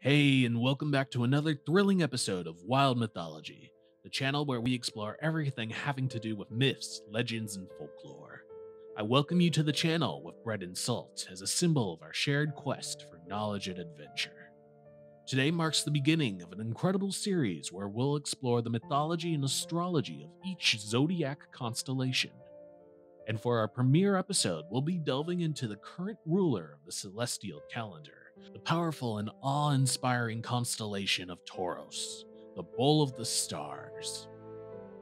Hey, and welcome back to another thrilling episode of Wild Mythology, the channel where we explore everything having to do with myths, legends, and folklore. I welcome you to the channel with bread and salt as a symbol of our shared quest for knowledge and adventure. Today marks the beginning of an incredible series where we'll explore the mythology and astrology of each zodiac constellation. And for our premiere episode, we'll be delving into the current ruler of the celestial calendar the powerful and awe inspiring constellation of Taurus, the Bull of the Stars.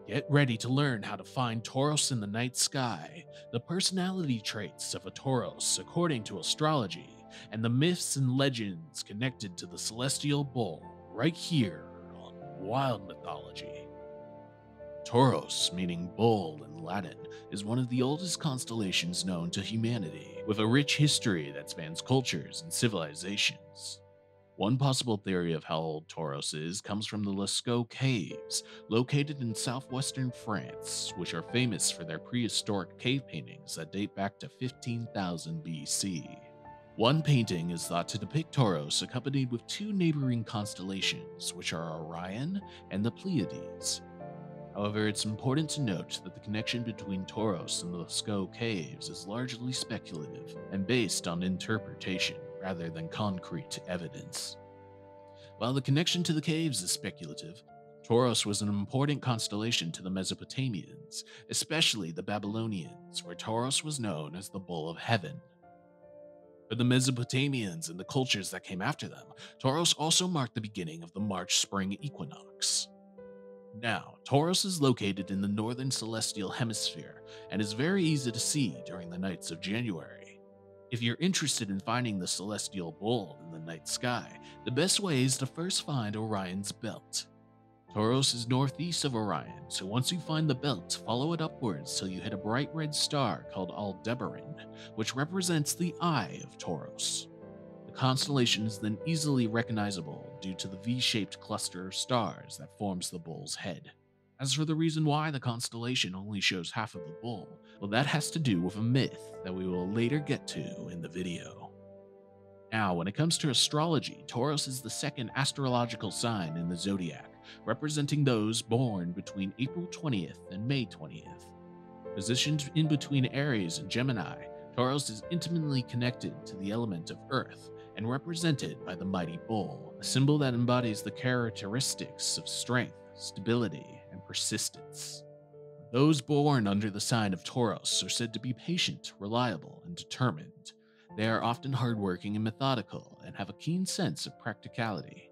Get ready to learn how to find Taurus in the night sky, the personality traits of a Taurus according to astrology, and the myths and legends connected to the celestial bull right here on Wild Mythology. Taurus, meaning bull in Latin, is one of the oldest constellations known to humanity, with a rich history that spans cultures and civilizations. One possible theory of how old Taurus is comes from the Lascaux Caves, located in southwestern France, which are famous for their prehistoric cave paintings that date back to 15,000 BC. One painting is thought to depict Taurus accompanied with two neighboring constellations, which are Orion and the Pleiades, However, it's important to note that the connection between Taurus and the Lascaux caves is largely speculative and based on interpretation rather than concrete evidence. While the connection to the caves is speculative, Taurus was an important constellation to the Mesopotamians, especially the Babylonians, where Taurus was known as the Bull of Heaven. For the Mesopotamians and the cultures that came after them, Taurus also marked the beginning of the March spring equinox. Now, Taurus is located in the northern celestial hemisphere and is very easy to see during the nights of January. If you're interested in finding the celestial bull in the night sky, the best way is to first find Orion's belt. Taurus is northeast of Orion, so once you find the belt, follow it upwards till you hit a bright red star called Aldebaran, which represents the eye of Taurus constellation is then easily recognizable due to the V shaped cluster of stars that forms the bull's head. As for the reason why the constellation only shows half of the bull, well, that has to do with a myth that we will later get to in the video. Now, when it comes to astrology, Taurus is the second astrological sign in the zodiac, representing those born between April 20th and May 20th. Positioned in between Aries and Gemini, Taurus is intimately connected to the element of Earth and represented by the mighty bull, a symbol that embodies the characteristics of strength, stability, and persistence. Those born under the sign of Taurus are said to be patient, reliable, and determined. They are often hardworking and methodical and have a keen sense of practicality.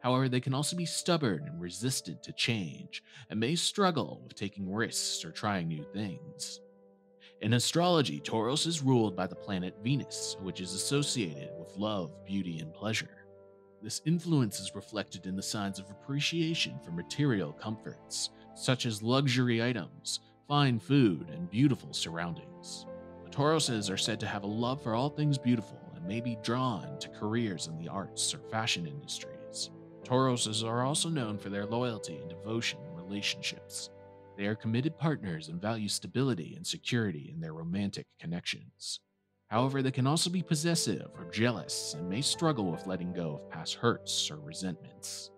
However, they can also be stubborn and resistant to change and may struggle with taking risks or trying new things. In astrology, Taurus is ruled by the planet Venus, which is associated with love, beauty, and pleasure. This influence is reflected in the signs of appreciation for material comforts, such as luxury items, fine food, and beautiful surroundings. The are said to have a love for all things beautiful and may be drawn to careers in the arts or fashion industries. Tauruses are also known for their loyalty and devotion in relationships, they are committed partners and value stability and security in their romantic connections. However, they can also be possessive or jealous and may struggle with letting go of past hurts or resentments.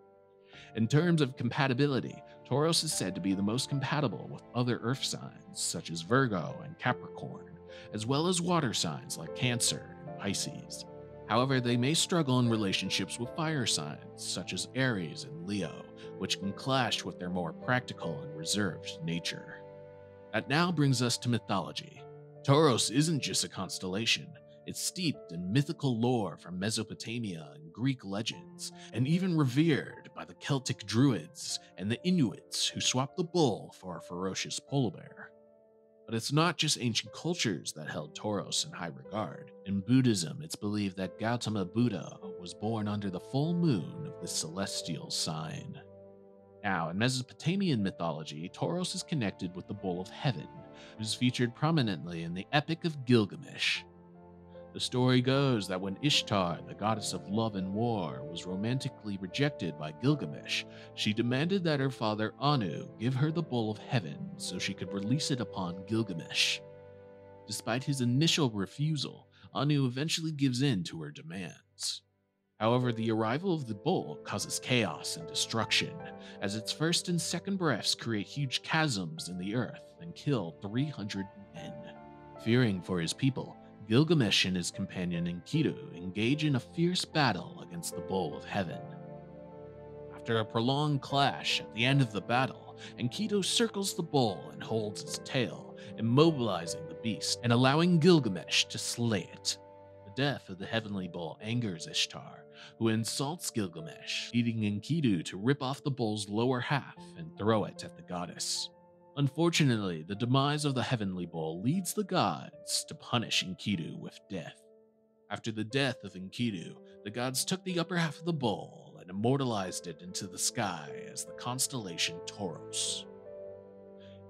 In terms of compatibility, Taurus is said to be the most compatible with other earth signs such as Virgo and Capricorn, as well as water signs like Cancer and Pisces. However, they may struggle in relationships with fire signs such as Aries and Leo, which can clash with their more practical and reserved nature. That now brings us to mythology. Taurus isn't just a constellation, it's steeped in mythical lore from Mesopotamia and Greek legends, and even revered by the Celtic Druids and the Inuits who swapped the bull for a ferocious polar bear. But it's not just ancient cultures that held Taurus in high regard. In Buddhism, it's believed that Gautama Buddha was born under the full moon of the celestial sign. Now, in Mesopotamian mythology, Taurus is connected with the Bull of Heaven, who is featured prominently in the Epic of Gilgamesh, the story goes that when Ishtar, the goddess of love and war, was romantically rejected by Gilgamesh, she demanded that her father Anu give her the bull of heaven so she could release it upon Gilgamesh. Despite his initial refusal, Anu eventually gives in to her demands. However, the arrival of the bull causes chaos and destruction, as its first and second breaths create huge chasms in the earth and kill 300 men. Fearing for his people, Gilgamesh and his companion Enkidu engage in a fierce battle against the Bull of Heaven. After a prolonged clash at the end of the battle, Enkidu circles the bull and holds its tail, immobilizing the beast and allowing Gilgamesh to slay it. The death of the heavenly bull angers Ishtar, who insults Gilgamesh, leading Enkidu to rip off the bull's lower half and throw it at the goddess. Unfortunately, the demise of the Heavenly Bull leads the gods to punish Enkidu with death. After the death of Enkidu, the gods took the upper half of the bull and immortalized it into the sky as the constellation Taurus.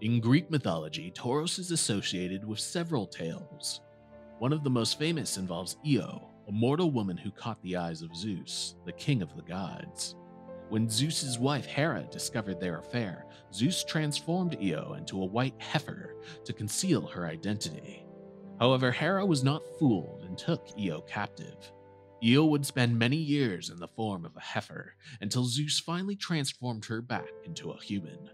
In Greek mythology, Taurus is associated with several tales. One of the most famous involves Io, a mortal woman who caught the eyes of Zeus, the king of the gods. When Zeus's wife Hera discovered their affair, Zeus transformed Io into a white heifer to conceal her identity. However, Hera was not fooled and took Io captive. Io would spend many years in the form of a heifer until Zeus finally transformed her back into a human.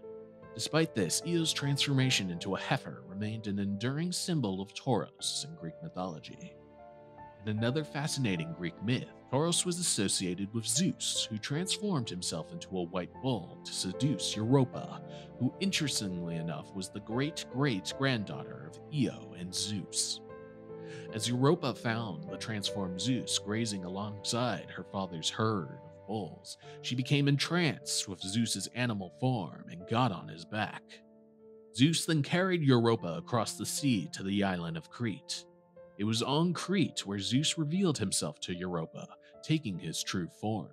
Despite this, Io's transformation into a heifer remained an enduring symbol of Taurus in Greek mythology. In another fascinating Greek myth, Taurus was associated with Zeus, who transformed himself into a white bull to seduce Europa, who interestingly enough was the great great granddaughter of Io and Zeus. As Europa found the transformed Zeus grazing alongside her father's herd of bulls, she became entranced with Zeus's animal form and got on his back. Zeus then carried Europa across the sea to the island of Crete, it was on Crete where Zeus revealed himself to Europa, taking his true form.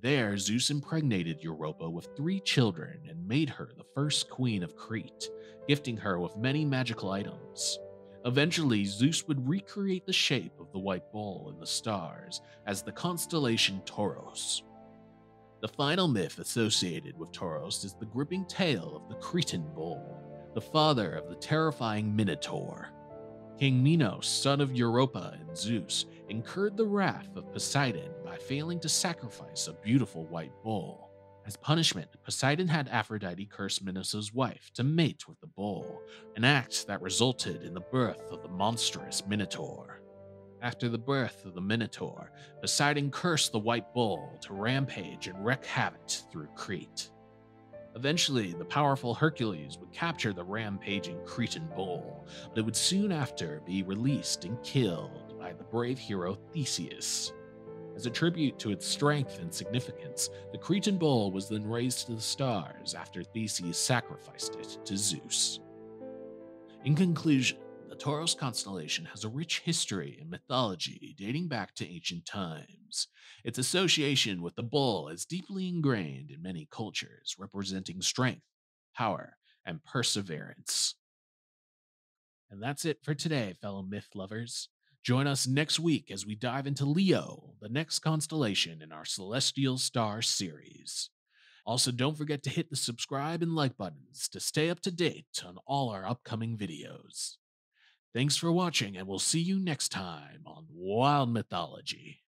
There, Zeus impregnated Europa with three children and made her the first queen of Crete, gifting her with many magical items. Eventually, Zeus would recreate the shape of the white bull in the stars as the constellation Taurus. The final myth associated with Taurus is the gripping tale of the Cretan bull, the father of the terrifying Minotaur. King Minos, son of Europa and Zeus, incurred the wrath of Poseidon by failing to sacrifice a beautiful white bull. As punishment, Poseidon had Aphrodite curse Minos' wife to mate with the bull, an act that resulted in the birth of the monstrous Minotaur. After the birth of the Minotaur, Poseidon cursed the white bull to rampage and wreak havoc through Crete. Eventually, the powerful Hercules would capture the rampaging Cretan bull, but it would soon after be released and killed by the brave hero Theseus. As a tribute to its strength and significance, the Cretan bull was then raised to the stars after Theseus sacrificed it to Zeus. In conclusion, the Taurus constellation has a rich history and mythology dating back to ancient times. Its association with the bull is deeply ingrained in many cultures, representing strength, power, and perseverance. And that's it for today, fellow myth lovers. Join us next week as we dive into Leo, the next constellation in our Celestial Star series. Also, don't forget to hit the subscribe and like buttons to stay up to date on all our upcoming videos. Thanks for watching, and we'll see you next time on Wild Mythology.